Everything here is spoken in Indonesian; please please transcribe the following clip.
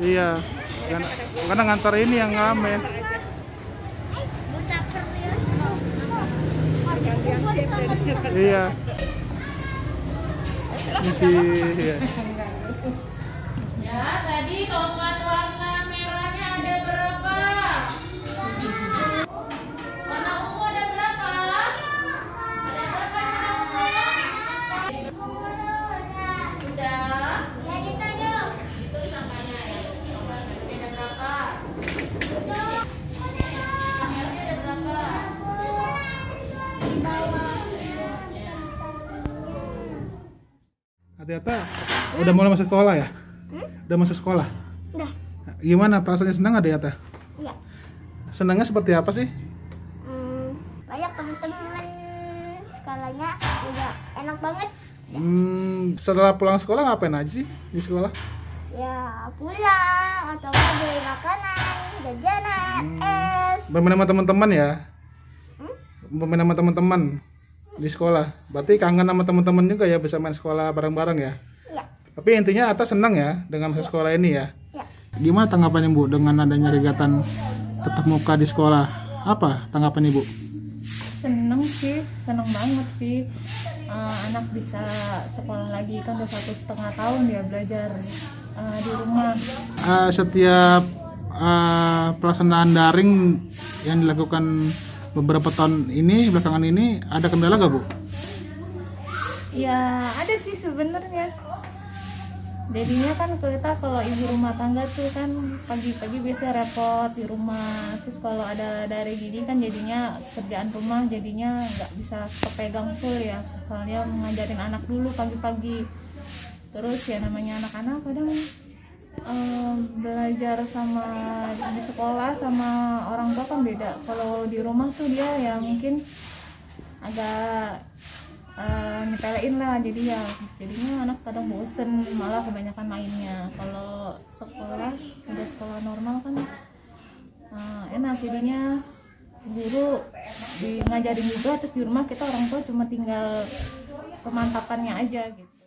iya. Karena, karena ngantar ini yang ngamen. Iya. Misi iya. Ya, tadi Ya. Ata udah mulai masuk sekolah ya? Udah masuk sekolah? Udah. Gimana perasaannya senang ada Ata? Iya. Senangnya seperti apa sih? Hmm, banyak temen-temen sekolahnya juga enak banget. Hmm, setelah pulang sekolah ngapain aja sih di sekolah? Ya pulang atau beli makanan, jajanan, es. Bermain sama teman-teman ya? Bermain sama teman-teman di sekolah. Berarti kangen sama teman-teman juga ya bisa main sekolah bareng-bareng ya? Iya. Tapi intinya Ata senang ya dengan masuk sekolah ini ya? Iya. Gimana tanggapannya Bu dengan adanya kegiatan tetap muka di sekolah? Apa tanggapannya Bu? seneng sih seneng banget sih Eh, anak bisa sekolah lagi kan udah satu setengah tahun dia belajar eh, di rumah Eh, setiap eh, pelaksanaan daring yang dilakukan beberapa tahun ini belakangan ini ada kendala gak Bu? ya ada sih sebenarnya. Jadinya kan kita kalau ibu rumah tangga tuh kan pagi-pagi biasa repot di rumah. Terus kalau ada dari gini kan jadinya kerjaan rumah jadinya nggak bisa kepegang full ya. Soalnya ngajarin anak dulu pagi-pagi. Terus ya namanya anak-anak kadang em, belajar sama di sekolah sama orang beda. Kalau di rumah tuh dia ya mungkin agak eh, nyepelein lah. Jadi ya jadinya anak kadang bosen malah kebanyakan mainnya. Kalau sekolah udah sekolah normal kan eh, enak. Jadinya guru di ngajarin juga terus di rumah kita orang tua cuma tinggal pemantapannya aja gitu